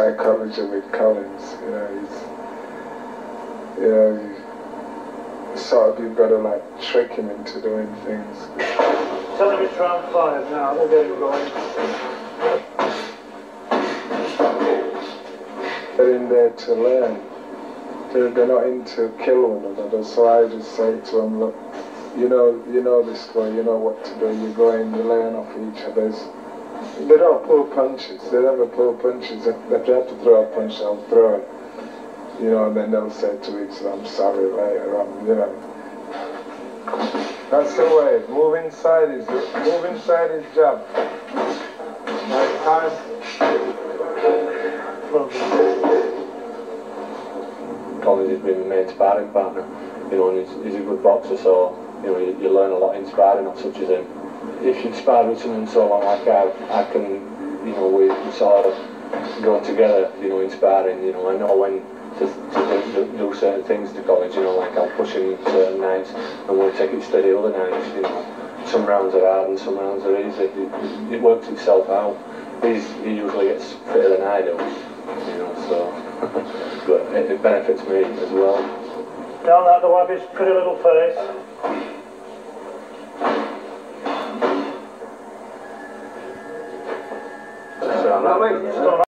psychology with Collins. You know, he's you know, you sort of you've got to like trick him into doing things. Tell him it's round five now. We'll get him going. They're in there to learn. They're, they're not into kill one another. So I just say to them, look, you know, you know this way. You know what to do. You go in, you learn off each other's. They don't pull punches. They never pull punches. If, they have to throw a punch, they'll throw it. You know, and then they'll say to each other, I'm sorry later on, you know. That's the way. Move inside is move inside is job. Like time. Collins has been my main sparring partner, you know, and he's, he's a good boxer, so, you know, you, you learn a lot in sparring such as him. If sparred with someone so long like I, I can, you know, we, we sort of go together, you know, in sparring, you know, I know when to, to do, do, certain things to Collins, you know, like I'll push him certain nights and we'll take it steady other nights, you know. Some rounds are hard and some rounds are easy. It, it, it works itself out. He's, he usually gets fitter than I do, you know, so but it, it benefits me as well. Down that the Wabby's pretty little face. Selama.